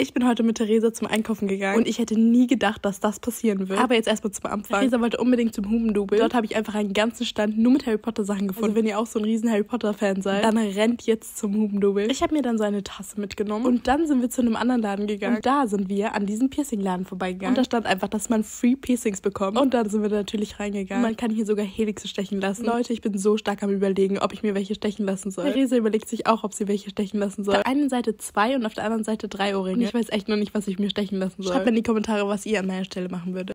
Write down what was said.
Ich bin heute mit Theresa zum Einkaufen gegangen und ich hätte nie gedacht, dass das passieren wird. Aber jetzt erstmal zum Anfang. Theresa wollte unbedingt zum Hubendubel. Dort habe ich einfach einen ganzen Stand nur mit Harry Potter Sachen gefunden. Also wenn ihr auch so ein riesen Harry Potter Fan seid, dann rennt jetzt zum Hubendubel. Ich habe mir dann so eine Tasse mitgenommen und dann sind wir zu einem anderen Laden gegangen. Und da sind wir an diesem Piercing-Laden vorbeigegangen. Und da stand einfach, dass man Free Piercings bekommt. Und dann sind wir natürlich reingegangen. Man kann hier sogar Helixe stechen lassen. Leute, ich bin so stark am überlegen, ob ich mir welche stechen lassen soll. Theresa überlegt sich auch, ob sie welche stechen lassen soll. Auf der einen Seite zwei und auf der anderen Seite drei Ohrringe. Ich weiß echt noch nicht, was ich mir stechen lassen soll. Schreibt mir in die Kommentare, was ihr an meiner Stelle machen würdet.